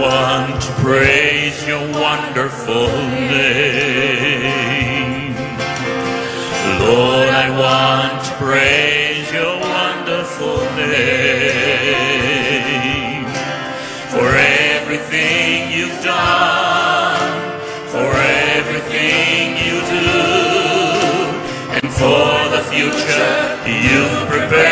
want to praise your wonderful name. Lord, I want to praise your wonderful name. For everything you've done, for everything you do, and for the future you've prepared.